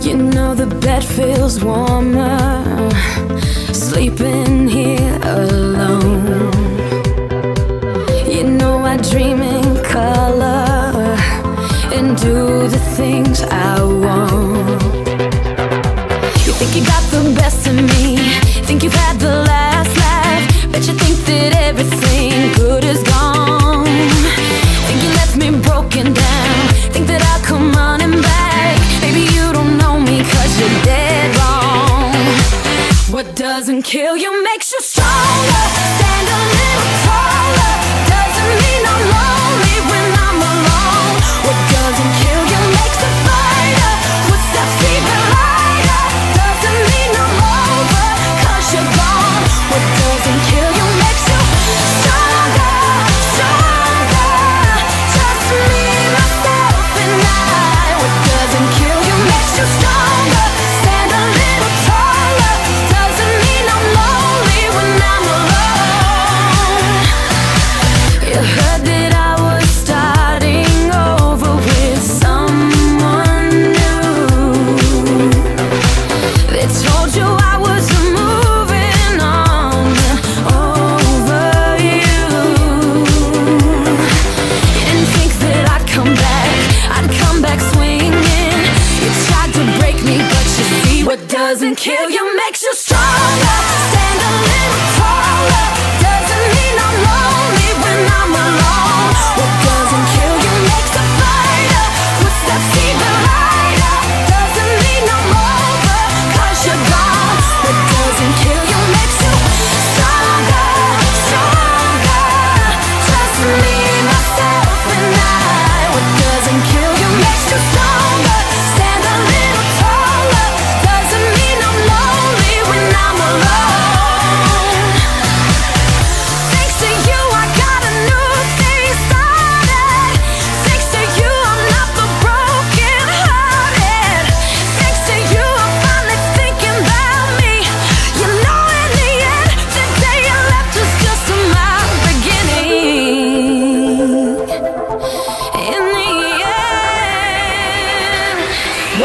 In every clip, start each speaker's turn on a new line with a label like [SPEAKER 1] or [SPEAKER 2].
[SPEAKER 1] You know the bed feels warmer sleeping here alone. You know i dream in color and do the things i want. You think you got the best of me What doesn't kill you makes you stronger. Stand a little. doesn't kill you, makes you strong.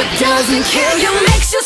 [SPEAKER 1] What doesn't kill you makes you